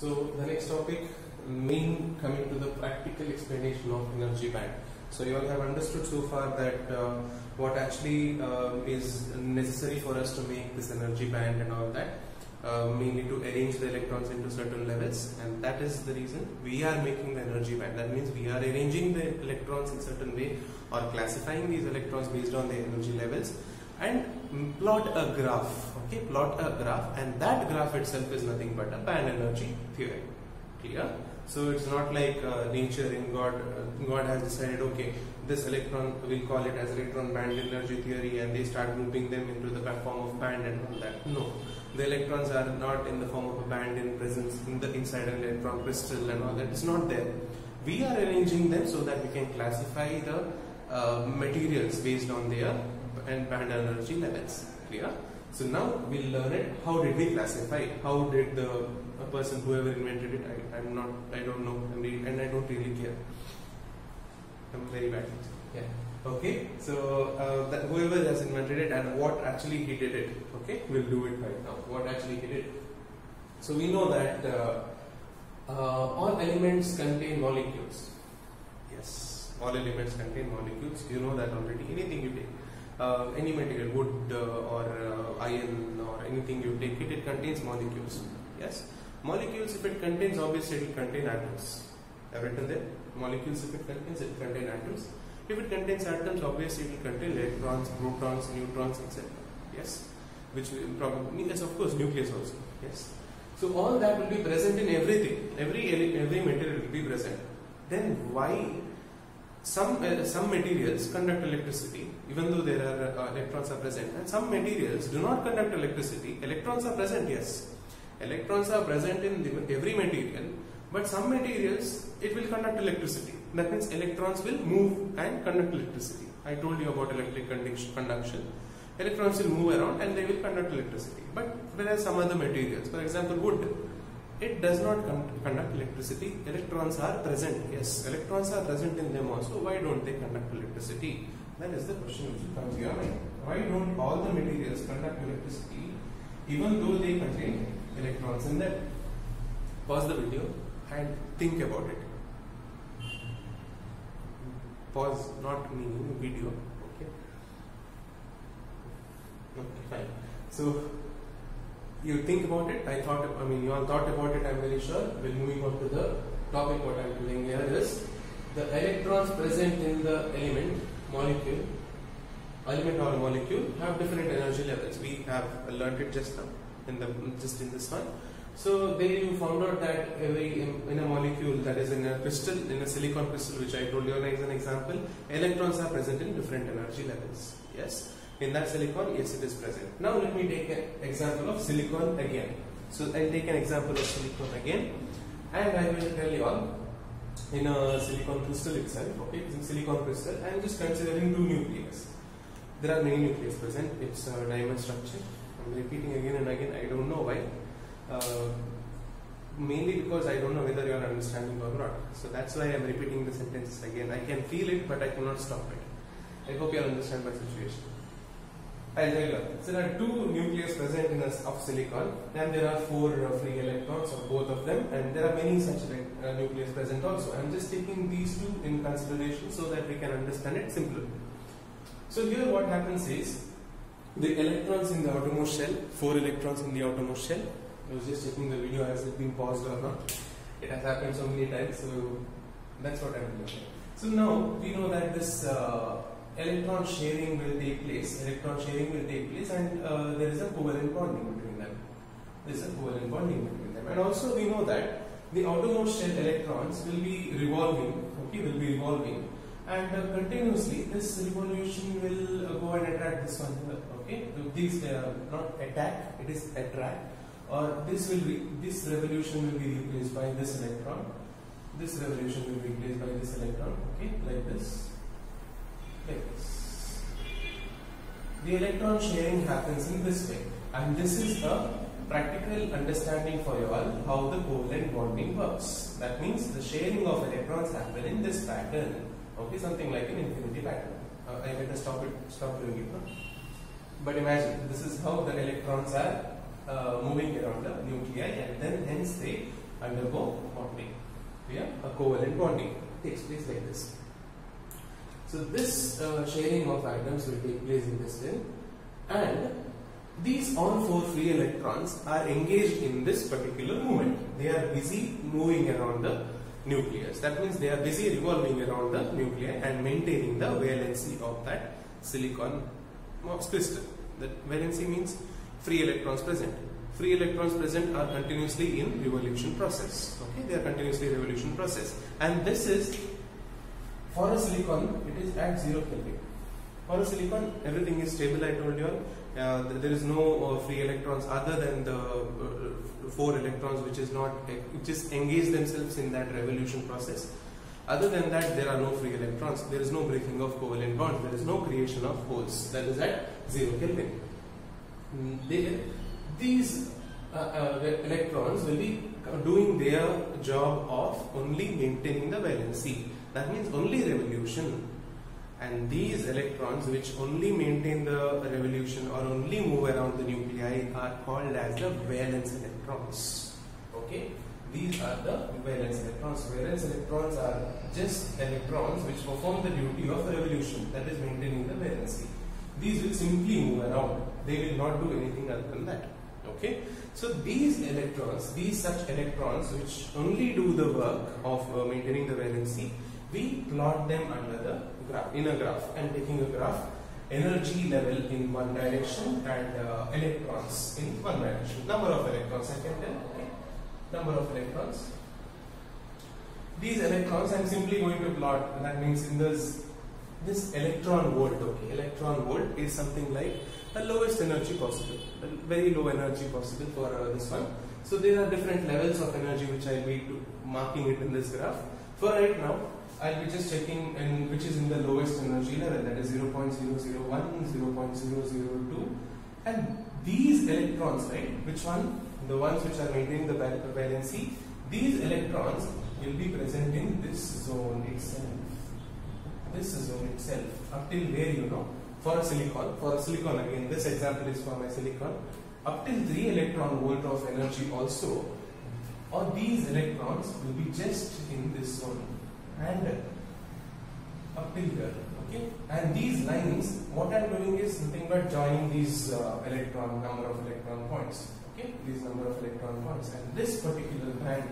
So the next topic, main coming to the practical explanation of energy band. So you all have understood so far that uh, what actually uh, is necessary for us to make this energy band and all that. Uh, mainly to arrange the electrons into certain levels and that is the reason we are making the energy band that means we are arranging the electrons in certain way or classifying these electrons based on their energy levels and plot a graph okay plot a graph and that graph itself is nothing but a band energy theory. Clear? So it's not like uh, nature in god uh, god has decided okay this electron we'll call it as electron band energy theory and they start grouping them into the form of band and all that. No. The electrons are not in the form of a band in presence in the inside an electron crystal and all that. It's not there. We are arranging them so that we can classify the uh, materials based on their and band energy levels. Clear so now we'll learn it. How did we classify how did the person whoever invented it I, i'm not i don't know. And i don't really care. I'm very bad. Yeah. Okay? So uh, that whoever has invented it and what actually he did it okay? We'll do it right now. What actually he did. So we know that uh, uh, all elements contain molecules. Yes. All elements contain molecules. You know that already. Anything you take uh, any material wood uh, or uh, iron or anything you take it it contains molecules yes molecules if it contains obviously it will contain atoms i've written there molecules if it contains it contain atoms if it contains atoms, obviously it will contain electrons, protons, neutrons, etc. Yes, which will probably yes, of course, nucleus also. Yes. So all that will be present in everything. Every every material will be present. Then why some uh, some materials conduct electricity, even though there are uh, electrons are present, and some materials do not conduct electricity. Electrons are present, yes. Electrons are present in the, every material, but some materials it will conduct electricity that means electrons will move and conduct electricity. I told you about electric conduction. Electrons will move around and they will conduct electricity. But there are some other materials, for example wood, it does not conduct electricity. Electrons are present. Yes, electrons are present in them also. Why don't they conduct electricity? That is the question which comes to your mind. Why don't all the materials conduct electricity even though they contain electrons in them? Pause the video and think about it pause not me video okay okay fine so you think about it. I thought i mean you all thought about it i'm very sure. We're moving on to the topic what i'm doing here is the electrons present in the element molecule element or molecule have different energy levels. We have learned it just now in the just in this one. So there you found out that every in a molecule that is in a crystal, in a silicon crystal, which I told you as an example, electrons are present in different energy levels. Yes, in that silicon, yes, it is present. Now let me take an example of silicon again. So I'll take an example of silicon again, and I will tell you all in a silicon crystal itself. Okay, in silicon crystal, I am just considering two nucleus. There are many nucleus present. It's a diamond structure. I'm repeating again and again. I don't know why uh, mainly because I don't know whether you are understanding or not. So that's why I'm repeating the sentences again. I can feel it, but I cannot stop it. I hope you understand my situation. I'll tell you. So there are two nucleus present in a, of silicon, and there are four free electrons of both of them, and there are many such uh, nucleus present also. I'm just taking these two in consideration so that we can understand it simply. So here what happens is the electrons in the outermost shell, four electrons in the outermost shell, I was just checking the video has it been paused or not. It has happened so many times, so that's what I'm doing. So now we know that this uh, electron sharing will take place. Electron sharing will take place, and uh, there is a covalent bonding between them. There is a covalent bonding between them, and also we know that the outermost shell electrons will be revolving. Okay, will be revolving, and uh, continuously this revolution will uh, go and attract this one. Okay, so these uh, not attack, it is attract or this will be this revolution will be replaced by this electron this revolution will be replaced by this electron okay like this like this the electron sharing happens in this way and this is a practical understanding for you all how the covalent bonding works that means the sharing of electrons happen in this pattern okay something like an infinity pattern uh, I better stop it stop doing it no? but imagine this is how the electrons are uh, moving around the nuclei and then hence they undergo bonding. Yeah, a covalent bonding takes place like this. So this uh, sharing of atoms will take place in this way and these all four free electrons are engaged in this particular movement. They are busy moving around the nucleus. That means they are busy revolving around the nuclei and maintaining the valency of that silicon crystal. That valency means free electrons present. Free electrons present are continuously in revolution process. Okay, they are continuously revolution process, and this is for a silicon. It is at zero Kelvin. For a silicon, everything is stable. I told you uh, there is no uh, free electrons other than the uh, four electrons which is not which is engage themselves in that revolution process. Other than that, there are no free electrons. There is no breaking of covalent bonds. There is no creation of holes. That is at zero Kelvin. Mm, these uh, uh, electrons will be doing their job of only maintaining the valency. That means only revolution. And these electrons which only maintain the revolution or only move around the nuclei are called as the valence electrons. Okay? These are the valence electrons. Valence electrons are just electrons which perform the duty of revolution, that is maintaining the valency. These will simply move around. They will not do anything other than that. Okay. So these electrons, these such electrons which only do the work of uh, maintaining the valency, we plot them under the graph, in a graph and taking a graph energy level in one direction and uh, electrons in one direction. Number of electrons I can tell. Okay. Number of electrons. These electrons I am simply going to plot. That means in this this electron volt. Okay, electron volt is something like the lowest energy possible, very low energy possible for uh, this one. So there are different levels of energy which I will be marking it in this graph. For right now, I'll be just checking in which is in the lowest energy level that is 0 0.001, 0 0.002 and these electrons, right, which one? The ones which are maintaining the valency, these electrons will be present in this zone itself. This zone itself up till where you know for a silicon, for a silicon again, this example is for my silicon, up till 3 electron volt of energy also, or these electrons will be just in this zone and up till here. Okay, and these lines, what I am doing is nothing but joining these uh, electron number of electron points. Okay, these number of electron points, and this particular band,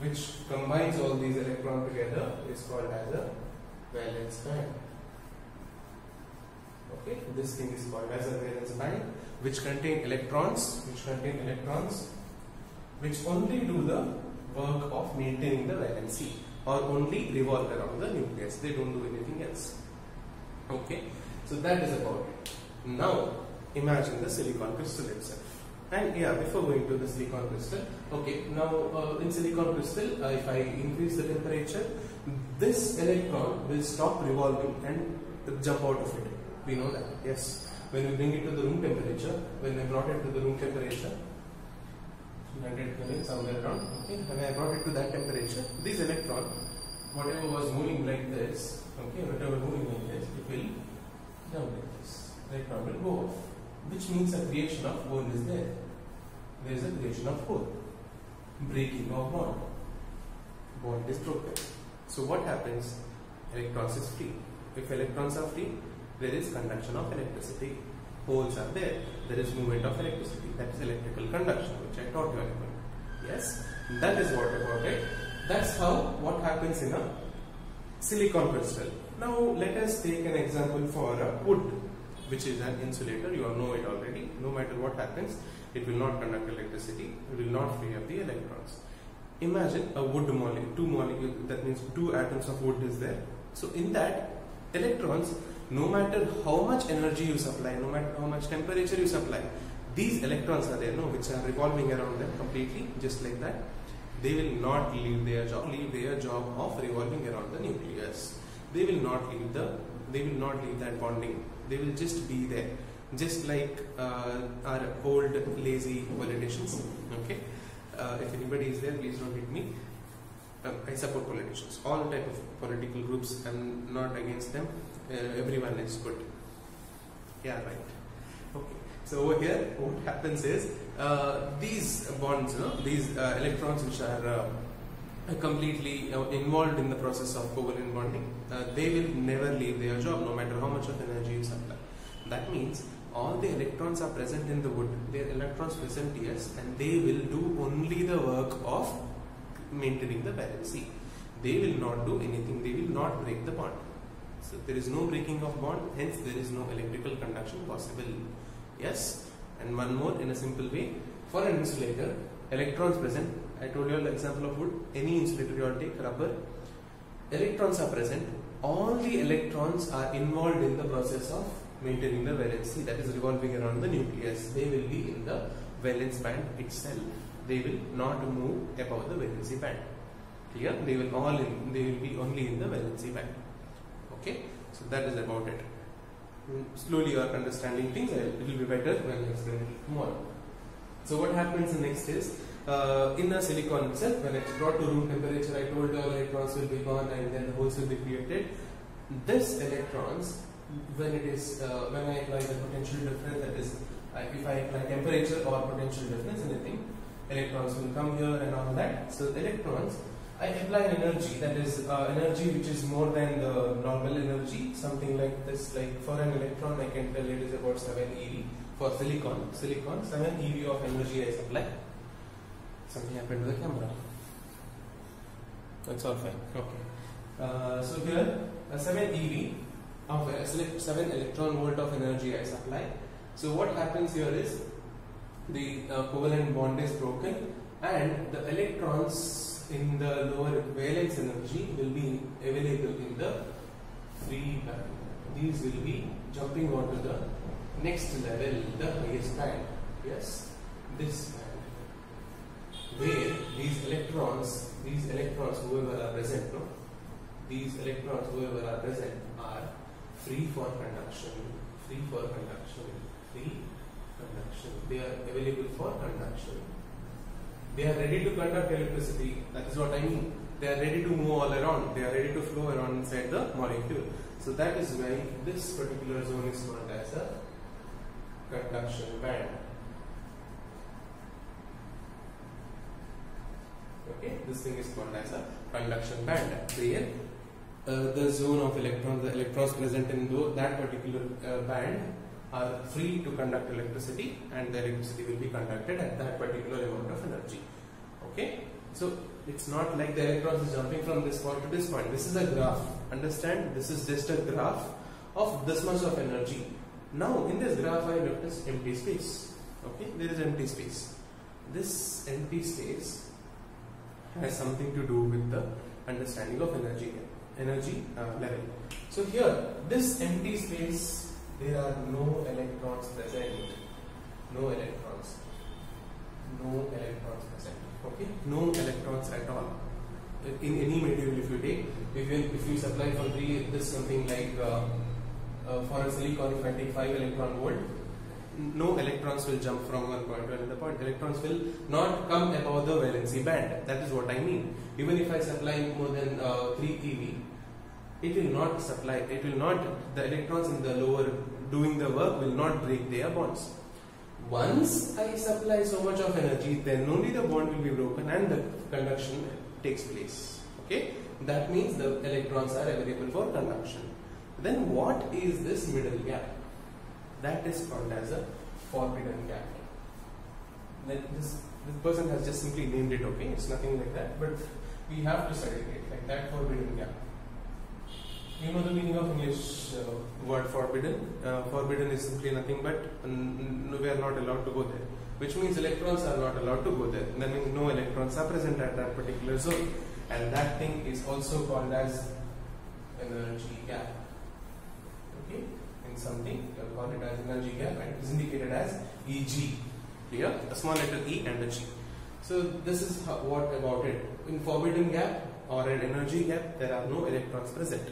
which combines all these electrons together, is called as a valence band. Okay, this thing is called as a valence band, which contain electrons, which contain electrons, which only do the work of maintaining the valency or only revolve around the nucleus. They don't do anything else. Okay, so that is about it. Now, imagine the silicon crystal itself. And yeah, before going to the silicon crystal, okay, now uh, in silicon crystal, uh, if I increase the temperature, this electron will stop revolving and jump out of it. We know that, yes. When we bring it to the room temperature, when we brought it to the room temperature, 100 Kelvin somewhere around, okay, when I brought it to that temperature, this electron, whatever was moving like this, okay, whatever moving like this, it will jump like this. Electron will go off, which means a creation of hole is there. There is a creation of hole, breaking of bond. Bond is broken. So what happens? Electrons is free. If electrons are free, there is conduction of electricity. Holes are there. There is movement of electricity. That is electrical conduction, which I taught you earlier. Yes, that is what about it. That's how what happens in a silicon crystal. Now let us take an example for a wood, which is an insulator. You all know it already. No matter what happens, it will not conduct electricity. It will not free up the electrons. Imagine a wood molecule, two molecules. That means two atoms of wood is there. So in that, electrons no matter how much energy you supply, no matter how much temperature you supply, these electrons are there, no, which are revolving around them completely, just like that. They will not leave their job, leave their job of revolving around the nucleus. They will not leave the, they will not leave that bonding. They will just be there, just like uh, our old lazy politicians. Okay, uh, if anybody is there, please don't hit me. Uh, I support politicians, all type of political groups. I'm not against them uh, everyone is good. Yeah, right. Okay. So over here, what happens is uh, these bonds, you know, these uh, electrons which are uh, completely involved in the process of covalent bonding, uh, they will never leave their job no matter how much of energy you supply. That means all the electrons are present in the wood, their electrons present yes, and they will do only the work of maintaining the valency. They will not do anything, they will not break the bond. So there is no breaking of bond, hence there is no electrical conduction possible. Yes, and one more in a simple way, for an insulator, electrons present, I told you the example of wood, any insulator you take, rubber, electrons are present, all the electrons are involved in the process of maintaining the valency that is revolving around the nucleus. They will be in the valence band itself. They will not move above the valency band. Clear? They will all in, they will be only in the valency band. Okay? So that is about it. Mm, Slowly you are understanding things. It will be better when I explain it tomorrow. So what happens next is uh, in the silicon itself, when it's brought to room temperature, I told you all electrons will be gone and then the holes will be created. This electrons, when it is uh, when I apply the potential difference, that is, uh, if I apply temperature or potential difference, anything, electrons will come here and all that. So electrons, I apply energy that is uh, energy which is more than the normal energy, something like this. Like for an electron, I can tell it is about 7 eV. For silicon, silicon 7 eV of energy I supply. Something happened to the camera. That's all fine. Okay. Uh, so here, uh, 7 eV of uh, 7 electron volt of energy I supply. So what happens here is the uh, covalent bond is broken and the electrons in the lower valence energy will be available in the free band. These will be jumping onto the next level, the highest band. Yes, this band where these electrons, these electrons, whoever are present, no, these electrons, whoever are present, are free for conduction, free for conduction, free conduction. They are available for conduction. They are ready to conduct electricity. That is what I mean. They are ready to move all around. They are ready to flow around inside the molecule. So that is why this particular zone is called as a conduction band. Okay, this thing is called as a conduction band. Where uh, the zone of electrons, the electrons present in that particular uh, band are free to conduct electricity and the electricity will be conducted at that particular amount of energy. Okay, so it's not like the electrons is jumping from this point to this point. This is a graph. Understand? This is just a graph of this much of energy. Now in this graph I notice empty space. Okay, there is empty space. This empty space has something to do with the understanding of energy energy uh, level. So here, this empty space, there are no electrons present. No electrons. No electrons present. Okay, no electrons at all. In any material, if you take, if you if you supply for the this something like uh, uh, for a silicon, if I take five electron volt, no electrons will jump from one point to another point. Electrons will not come above the valency band. That is what I mean. Even if I supply more than uh, 3 eV, it will not supply, it will not, the electrons in the lower doing the work will not break their bonds. Once I supply so much of energy, then only the bond will be broken and the conduction takes place. Okay? That means the electrons are available for conduction. Then what is this middle gap? That is called as a forbidden gap. Then this, this person has just simply named it, okay? It's nothing like that, but we have to study it like that forbidden gap. You know the meaning of English uh, word forbidden? Uh, forbidden is simply nothing but we are not allowed to go there, which means electrons are not allowed to go there. That means no electrons are present at that particular zone, and that thing is also called as energy gap. Okay, in something you call it as energy gap, and it is indicated as Eg. Clear? A small letter E and a G. So this is how, what about it. In forbidden gap or an energy gap, there are no electrons present.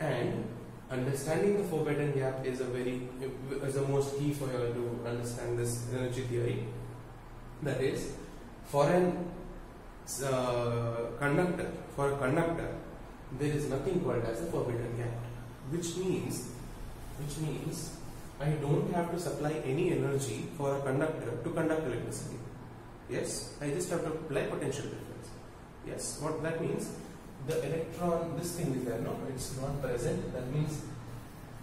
And understanding the forbidden gap is a very is the most key for you to understand this energy theory. That is, for an uh, conductor, for a conductor, there is nothing called as a forbidden gap, which means, which means I don't have to supply any energy for a conductor to conduct electricity. Yes, I just have to apply potential difference. Yes, what that means, the electron, this thing is there, no, it's not present. That means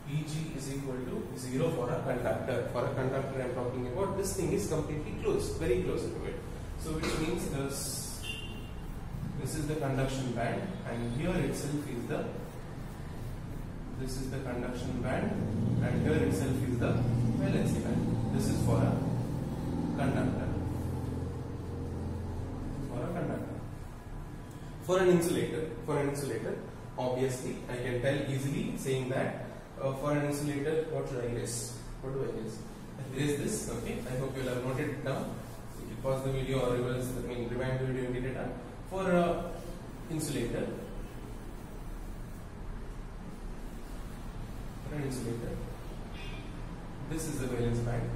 Eg is equal to 0 for a conductor. For a conductor I am talking about, this thing is completely closed, very close to it. So which means this, this is the conduction band and here itself is the this is the conduction band and here itself is the valency band. This is for a conductor. For a conductor. For an insulator, for an insulator, obviously I can tell easily saying that uh, for an insulator, what should I guess? What do I guess? I this, okay. I hope you will have noted it down. You can pause the video or reverse, I mean rewind the video and get it done. For an insulator, for an insulator, this is the valence band,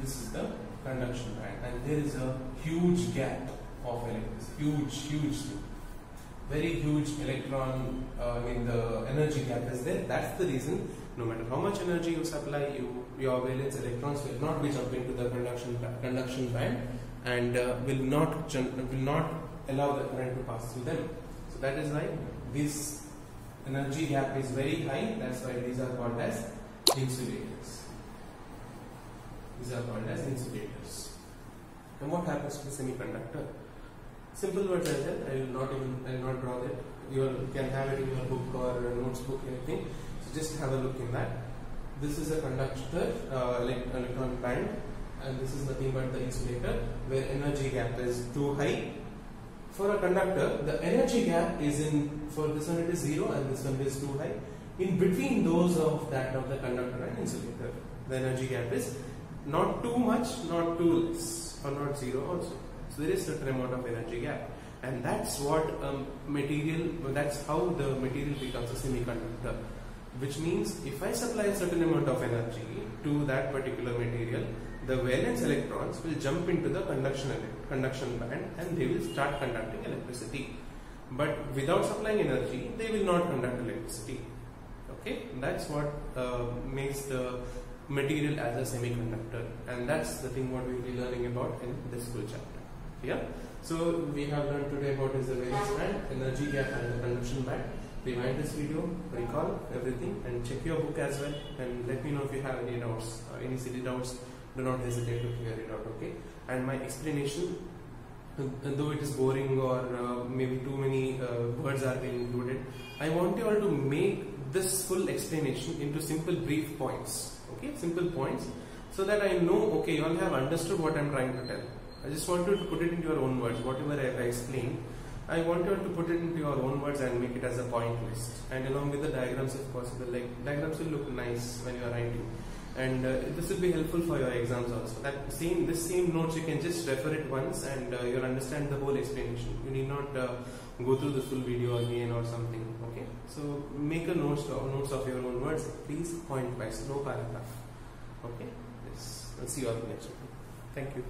this is the conduction band, and there is a huge gap of electricity, huge, huge, very huge electron, uh, the energy gap is there. That's the reason. No matter how much energy you supply, you your valence electrons will not be jumping to the conduction conduction band and uh, will not will not allow the current to pass through them. So that is why this energy gap is very high. That's why these are called as insulators. These are called as insulators. And what happens to the semiconductor? Simple words I will not even I will not draw that. You can have it in your book or notes book, anything. So just have a look in that. This is a conductor, uh, electron band, and this is nothing but the insulator where energy gap is too high. For a conductor, the energy gap is in for this one it is zero and this one is too high. In between those of that of the conductor and insulator, the energy gap is not too much, not too less, or not zero also. So there is a certain amount of energy gap, and that's what um, material. That's how the material becomes a semiconductor. Which means if I supply a certain amount of energy to that particular material, the valence electrons will jump into the conduction conduction band and they will start conducting electricity. But without supplying energy, they will not conduct electricity. Okay, that's what uh, makes the material as a semiconductor, and that's the thing what we'll be learning about in this full chapter. Yeah. So we have learned today about is the valence band, energy gap, and the conduction band. Rewind this video, recall everything, and check your book as well. And let me know if you have any doubts, uh, any silly doubts. Do not hesitate to clear it out. Okay. And my explanation, though it is boring or uh, maybe too many uh, words are being included, I want you all to make this full explanation into simple brief points. Okay, simple points, so that I know. Okay, you all have understood what I'm trying to tell. I just want you to put it into your own words, whatever I, I explain. I want you to put it into your own words and make it as a point list. And along with the diagrams if possible, like diagrams will look nice when you are writing. And uh, this will be helpful for your exams also. That same, this same notes you can just refer it once and uh, you'll understand the whole explanation. You need not uh, go through the full video again or something. Okay. So make a notes, notes of your own words. Please point wise, no paragraph. Okay. Yes. I'll see you all next week. Thank you.